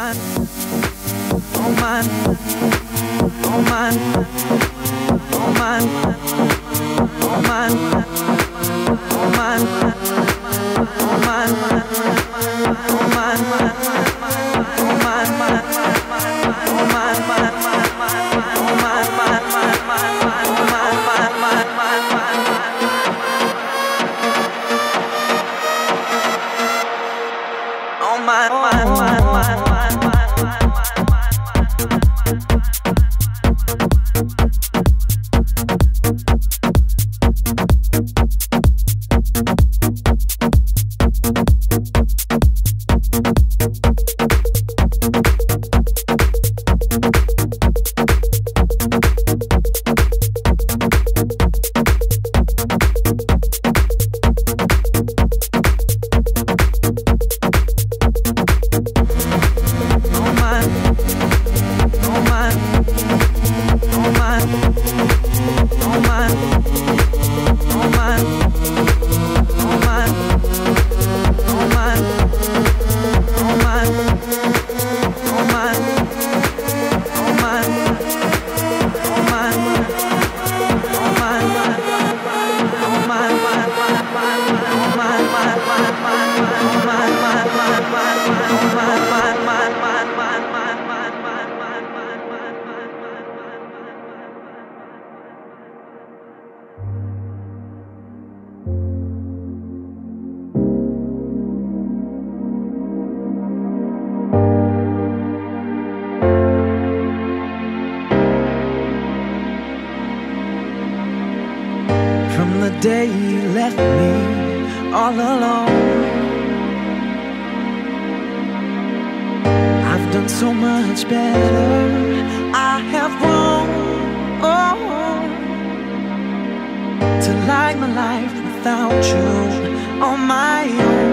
man, oh man, oh man, oh man, oh man, oh man, oh man, oh man, my, my, my. time. From the day you left me all alone, I've done so much better. I have grown to like my life without you on my own.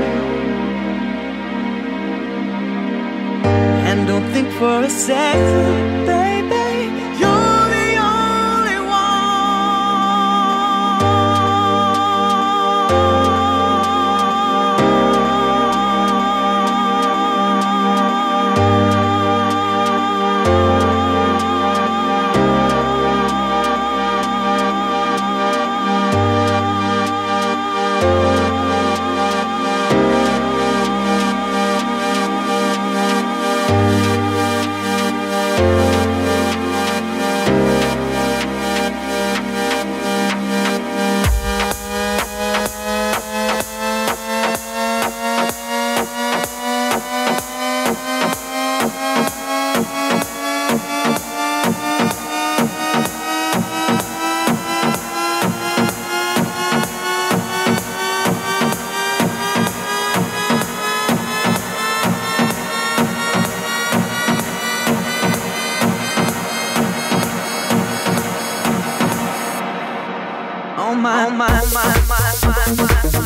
And don't think for a second, baby, my, on my, on my, on my, on my, on my.